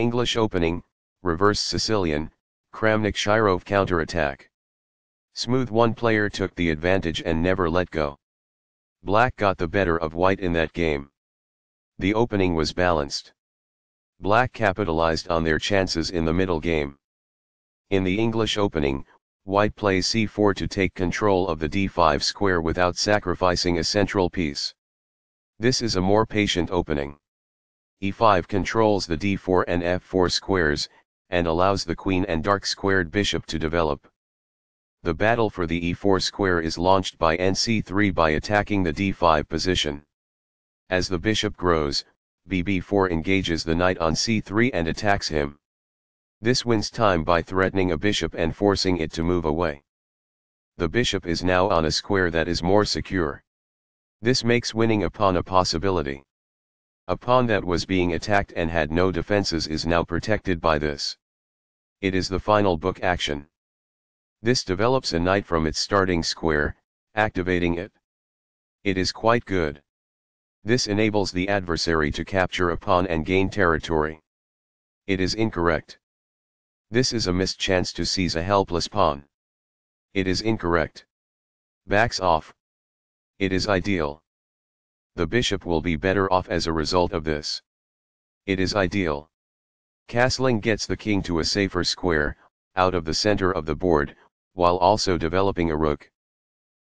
English opening, reverse Sicilian, Kramnik Shirov counter-attack. Smooth one player took the advantage and never let go. Black got the better of white in that game. The opening was balanced. Black capitalized on their chances in the middle game. In the English opening, white plays c4 to take control of the d5 square without sacrificing a central piece. This is a more patient opening. E5 controls the d4 and f4 squares, and allows the queen and dark squared bishop to develop. The battle for the e4 square is launched by nc3 by attacking the d5 position. As the bishop grows, bb4 engages the knight on c3 and attacks him. This wins time by threatening a bishop and forcing it to move away. The bishop is now on a square that is more secure. This makes winning a pawn a possibility. A pawn that was being attacked and had no defenses is now protected by this. It is the final book action. This develops a knight from its starting square, activating it. It is quite good. This enables the adversary to capture a pawn and gain territory. It is incorrect. This is a missed chance to seize a helpless pawn. It is incorrect. Backs off. It is ideal. The bishop will be better off as a result of this. It is ideal. Castling gets the king to a safer square, out of the center of the board, while also developing a rook.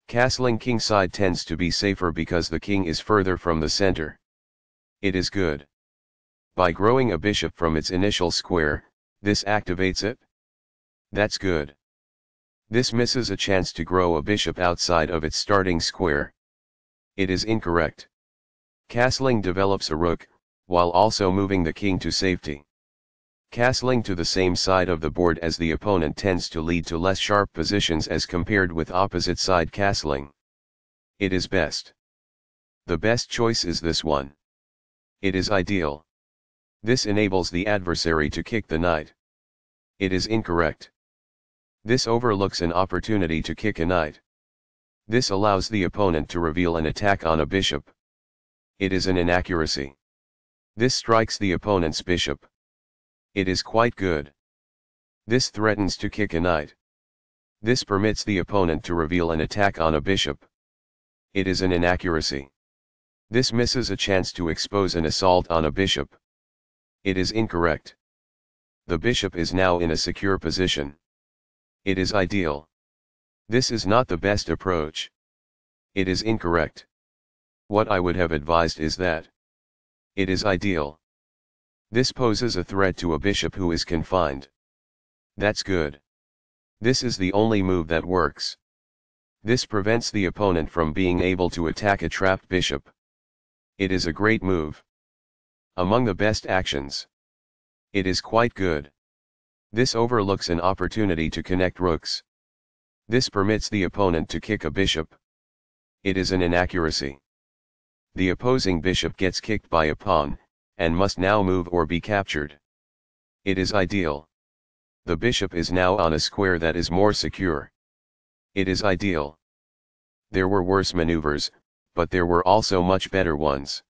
Castling kingside tends to be safer because the king is further from the center. It is good. By growing a bishop from its initial square, this activates it? That's good. This misses a chance to grow a bishop outside of its starting square. It is incorrect. Castling develops a rook, while also moving the king to safety. Castling to the same side of the board as the opponent tends to lead to less sharp positions as compared with opposite side castling. It is best. The best choice is this one. It is ideal. This enables the adversary to kick the knight. It is incorrect. This overlooks an opportunity to kick a knight. This allows the opponent to reveal an attack on a bishop. It is an inaccuracy. This strikes the opponent's bishop. It is quite good. This threatens to kick a knight. This permits the opponent to reveal an attack on a bishop. It is an inaccuracy. This misses a chance to expose an assault on a bishop. It is incorrect. The bishop is now in a secure position. It is ideal. This is not the best approach. It is incorrect. What I would have advised is that. It is ideal. This poses a threat to a bishop who is confined. That's good. This is the only move that works. This prevents the opponent from being able to attack a trapped bishop. It is a great move. Among the best actions. It is quite good. This overlooks an opportunity to connect rooks. This permits the opponent to kick a bishop. It is an inaccuracy. The opposing bishop gets kicked by a pawn, and must now move or be captured. It is ideal. The bishop is now on a square that is more secure. It is ideal. There were worse maneuvers, but there were also much better ones.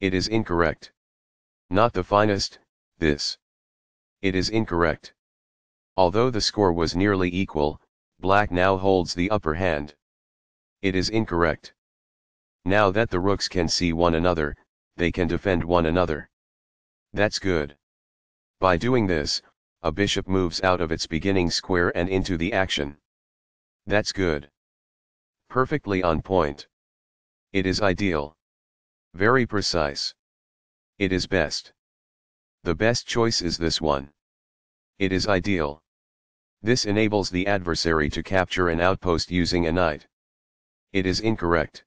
It is incorrect. Not the finest, this. It is incorrect. Although the score was nearly equal, black now holds the upper hand. It is incorrect. Now that the rooks can see one another, they can defend one another. That's good. By doing this, a bishop moves out of its beginning square and into the action. That's good. Perfectly on point. It is ideal. Very precise. It is best. The best choice is this one. It is ideal. This enables the adversary to capture an outpost using a knight. It is incorrect.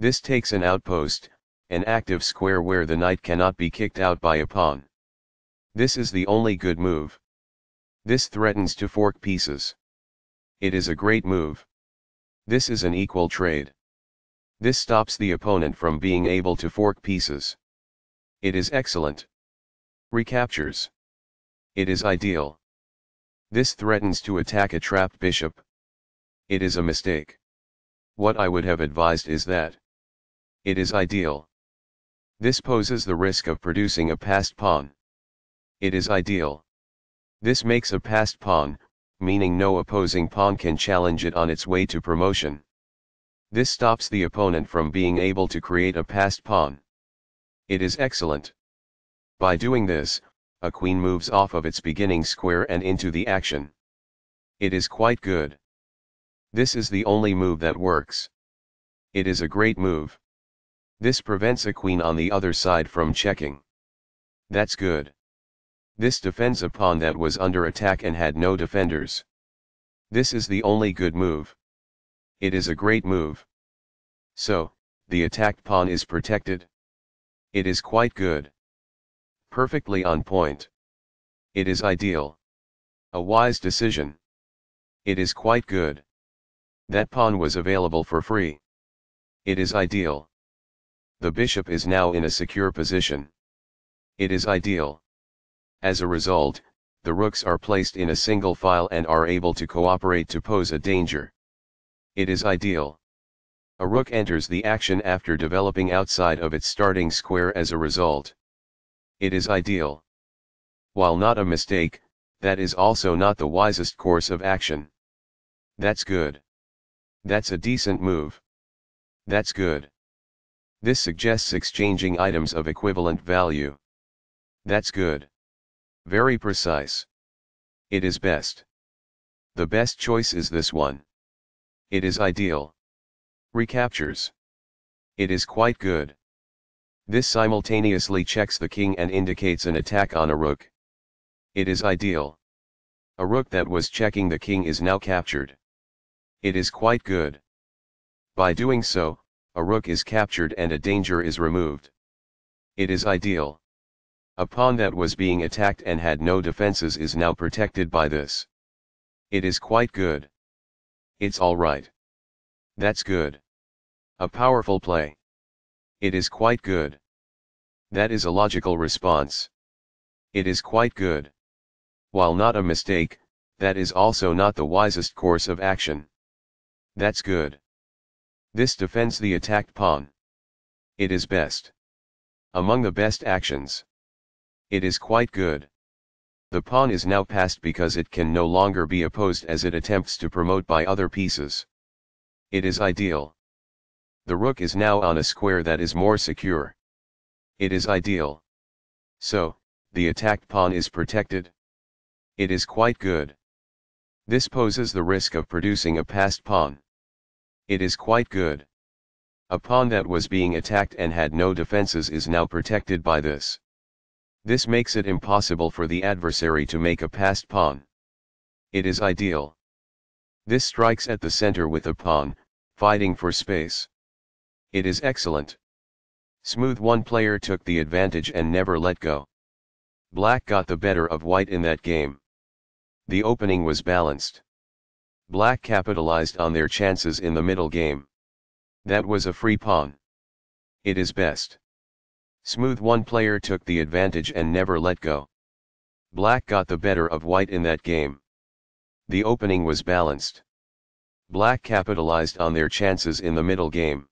This takes an outpost, an active square where the knight cannot be kicked out by a pawn. This is the only good move. This threatens to fork pieces. It is a great move. This is an equal trade. This stops the opponent from being able to fork pieces. It is excellent. Recaptures. It is ideal. This threatens to attack a trapped bishop. It is a mistake. What I would have advised is that. It is ideal. This poses the risk of producing a passed pawn. It is ideal. This makes a passed pawn, meaning no opposing pawn can challenge it on its way to promotion. This stops the opponent from being able to create a passed pawn. It is excellent. By doing this, a queen moves off of its beginning square and into the action. It is quite good. This is the only move that works. It is a great move. This prevents a queen on the other side from checking. That's good. This defends a pawn that was under attack and had no defenders. This is the only good move. It is a great move. So, the attacked pawn is protected. It is quite good. Perfectly on point. It is ideal. A wise decision. It is quite good. That pawn was available for free. It is ideal. The bishop is now in a secure position. It is ideal. As a result, the rooks are placed in a single file and are able to cooperate to pose a danger. It is ideal. A rook enters the action after developing outside of its starting square as a result. It is ideal. While not a mistake, that is also not the wisest course of action. That's good. That's a decent move. That's good. This suggests exchanging items of equivalent value. That's good. Very precise. It is best. The best choice is this one. It is ideal. Recaptures. It is quite good. This simultaneously checks the king and indicates an attack on a rook. It is ideal. A rook that was checking the king is now captured. It is quite good. By doing so, a rook is captured and a danger is removed. It is ideal. A pawn that was being attacked and had no defenses is now protected by this. It is quite good. It's alright. That's good. A powerful play. It is quite good. That is a logical response. It is quite good. While not a mistake, that is also not the wisest course of action. That's good. This defends the attacked pawn. It is best. Among the best actions. It is quite good. The pawn is now passed because it can no longer be opposed as it attempts to promote by other pieces. It is ideal. The rook is now on a square that is more secure. It is ideal. So, the attacked pawn is protected. It is quite good. This poses the risk of producing a passed pawn. It is quite good. A pawn that was being attacked and had no defenses is now protected by this. This makes it impossible for the adversary to make a passed pawn. It is ideal. This strikes at the center with a pawn, fighting for space. It is excellent. Smooth one player took the advantage and never let go. Black got the better of white in that game. The opening was balanced. Black capitalized on their chances in the middle game. That was a free pawn. It is best. Smooth one player took the advantage and never let go. Black got the better of white in that game. The opening was balanced. Black capitalized on their chances in the middle game.